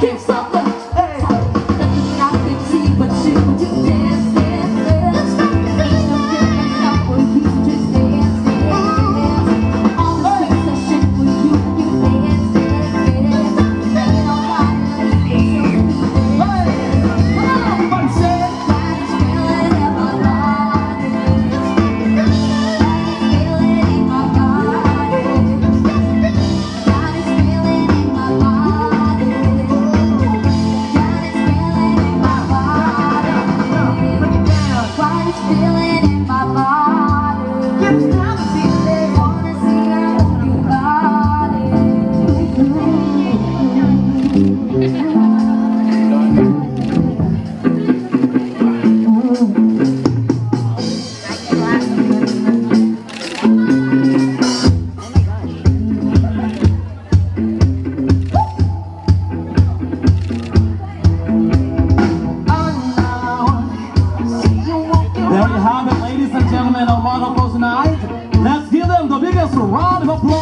can't stop the feel There you have it, ladies and gentlemen, our model for tonight. Let's give them the biggest round of applause.